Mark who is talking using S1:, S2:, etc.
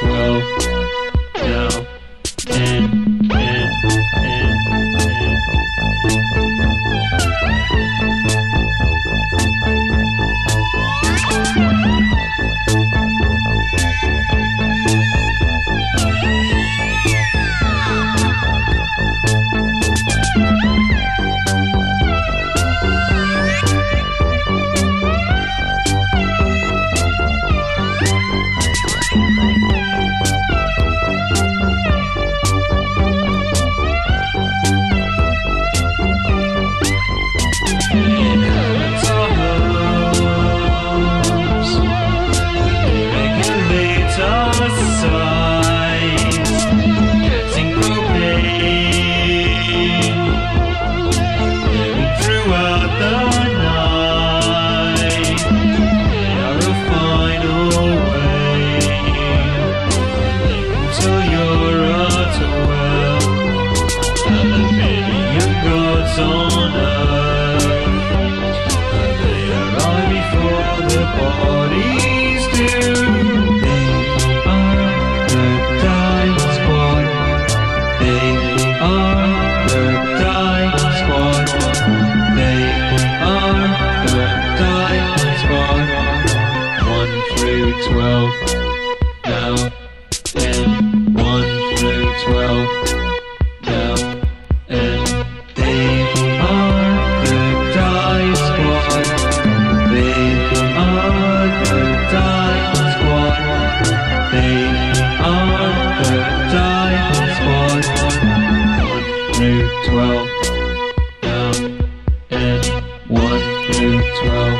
S1: 12. And are the Diesquad. They are the Die Squad. They are the Die Squad. One and one through twelve.